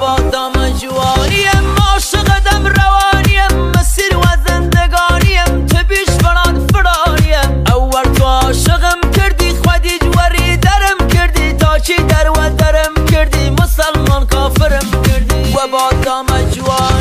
با دام جوانیم عاشق دم روانیم مسیر و زندگانیم چه بیش فران فرانیم. اول تو عاشقم کردی خودی جوری درم کردی تا چی در و درم کردی مسلمان کافرم کردی. و با دام جوانیم